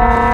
you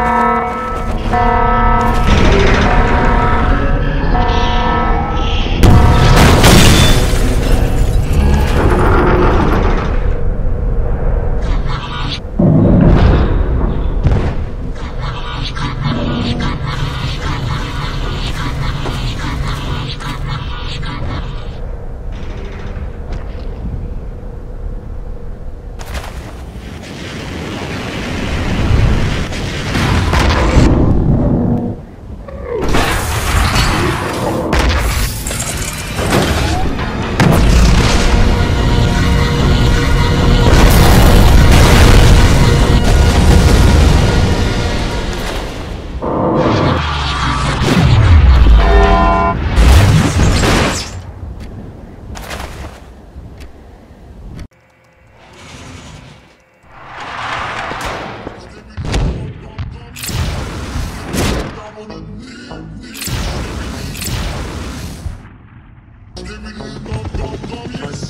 Yes.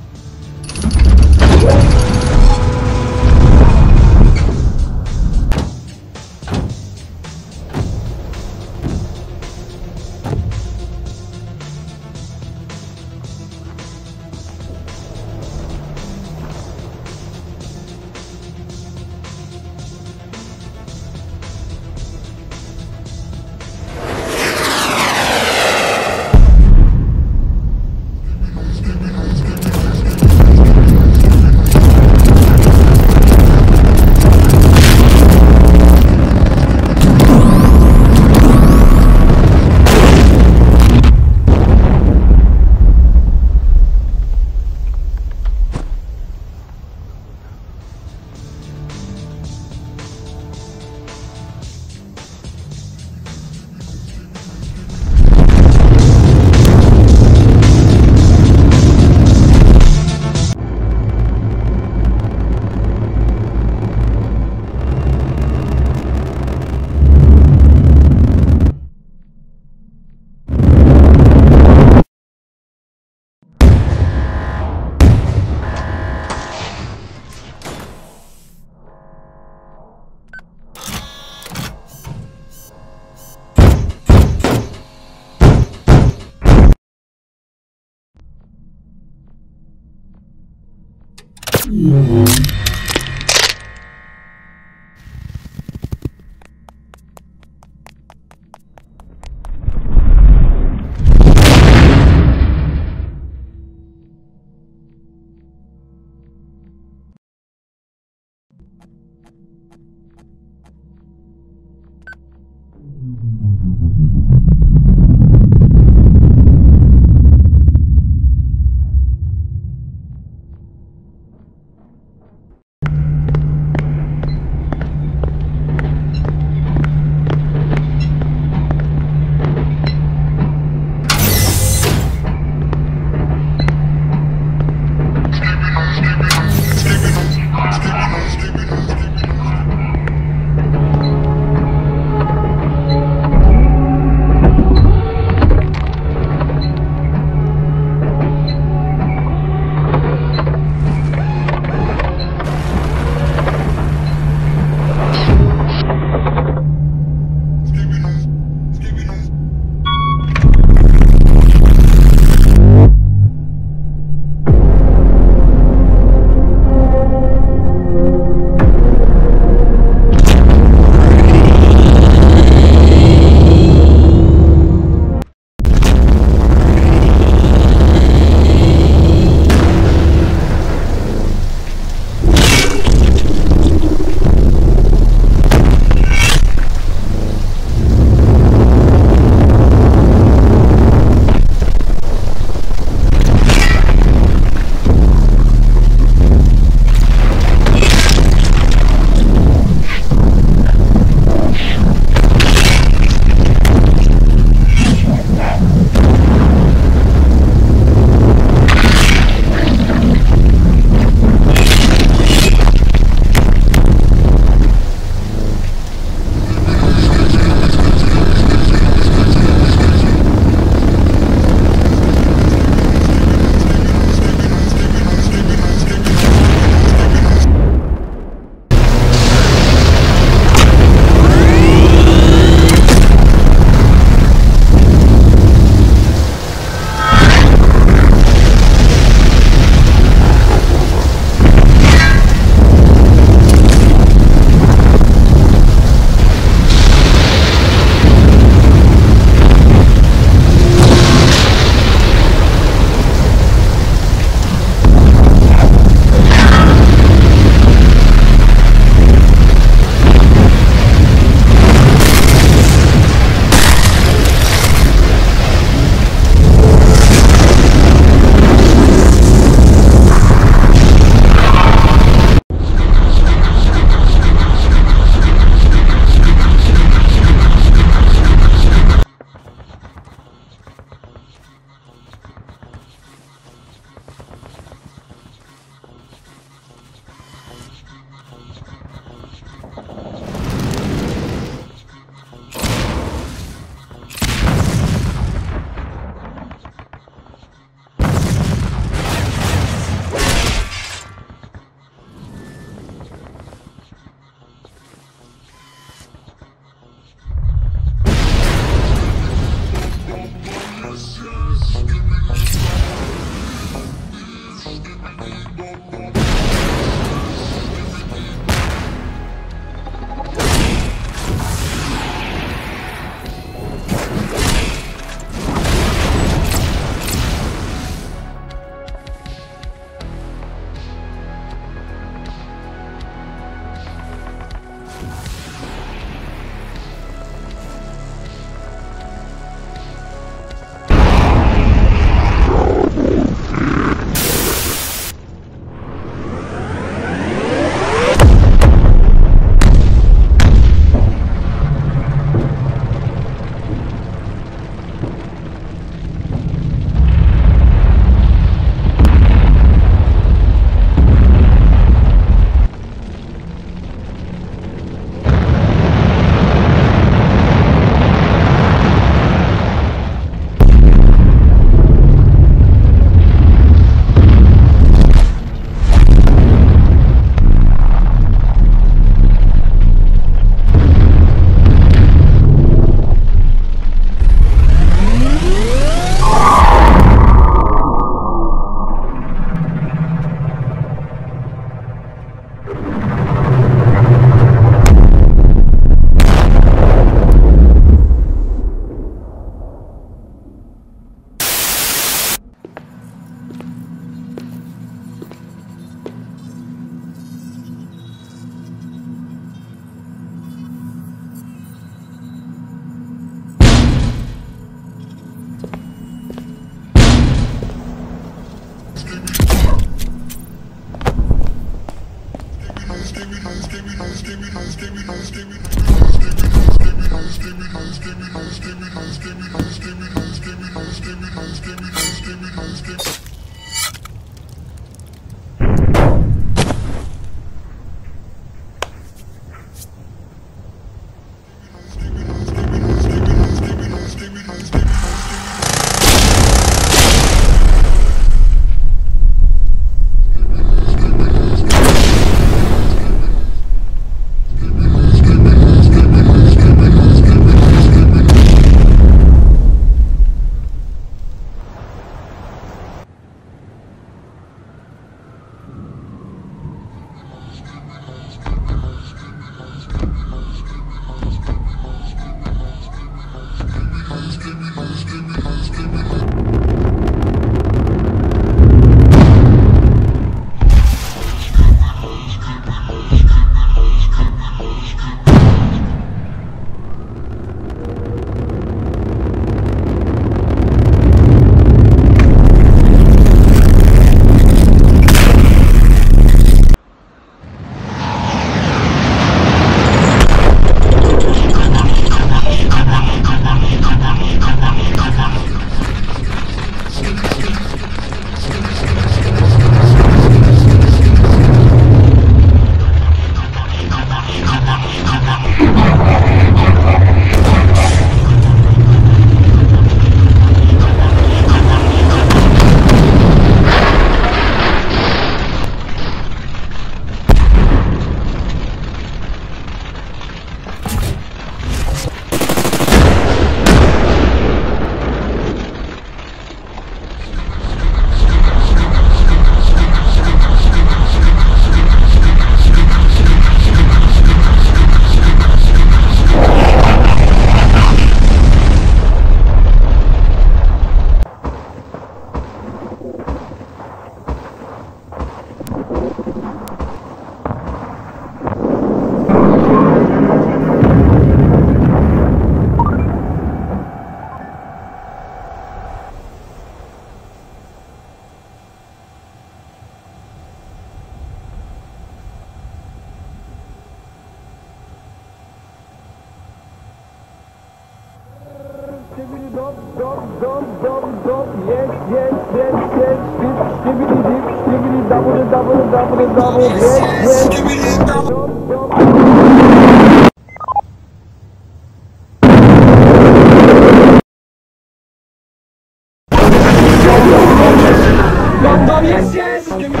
Yes, yes, skibidi. Skibidi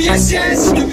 yes, yes.